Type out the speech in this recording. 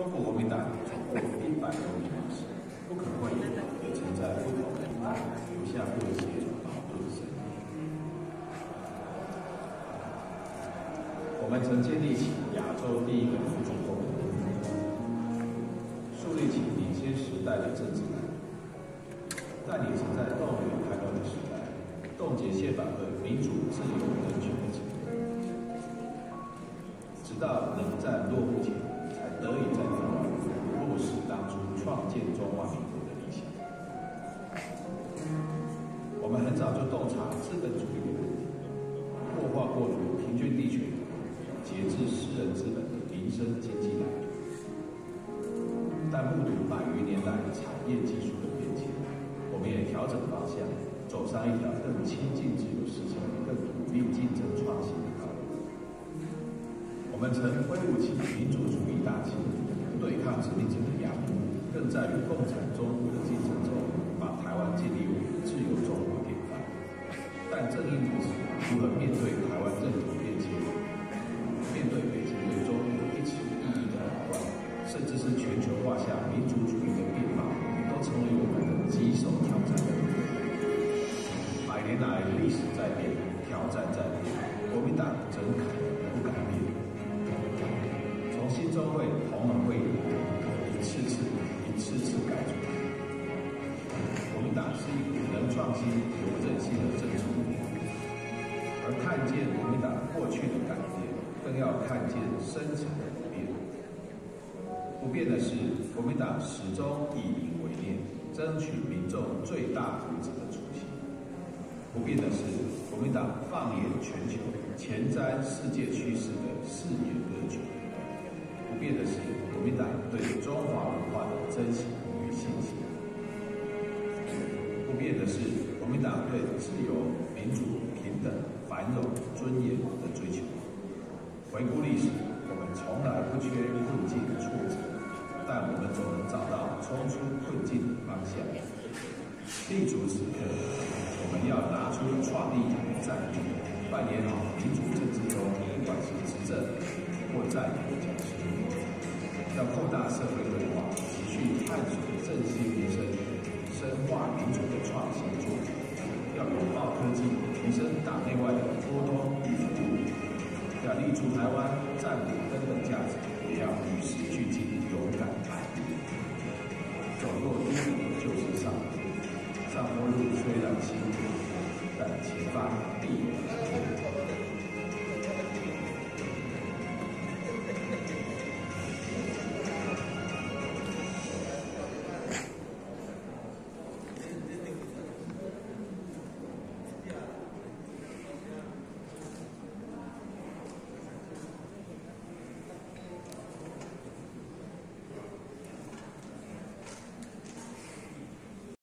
中国国民党走过一百多年历史，不可讳言，也曾在不同年代留下过一些矛盾声音。我们曾建立起亚洲第一个民主共和国，树立起领先时代的政治蓝图，但也曾在动员开放的时代，冻结宪法和民主、自由、人权的承诺，直到冷战落幕建中华民国的理想。我们很早就洞察资本主义的问题，破化过度平均地权，节制私人资本的民生经济来源。但目睹百余年来产业技术的变迁，我们也调整方向，走上一条更亲近自由市场、更鼓励竞争创新的道路。我们曾挥舞起民主主义。大旗对抗殖民者的压迫，更在于共产中国的竞争中，把台湾建立为自由中国典范。但正因如此，如何面对台湾认同变迁，面对北京对中国一起意义的垄断，甚至是全球化下民族主义的变貌，都成为我们的棘手挑战。百年来历史在变，挑战在变，国民党怎可能不改股能创新、有韧性的政治。而看见国民党过去的改变，更要看见深层的不变。不变的是，国民党始终以民为念，争取民众最大福祉的初心。不变的是，国民党放眼全球、前瞻世界趋势的视野格局。不变的是国民党对中华文化的珍惜与信心。是国民党对自由、民主、平等、繁荣、尊严的追求。回顾历史，我们从来不缺困境挫折，但我们总能找到冲出困境的方向。立足此刻，我们要拿出创意与战力，扮演好民主政治中不管是执政或在野的角色。要扩大社会对话，持续探索振兴民生、深化民主的创新作用要有高科技提升党内外的多多与服务要立足台湾站稳根本价值。也要与时俱进勇敢迈步走过低谷就是上坡路上坡路虽然辛苦但前方必有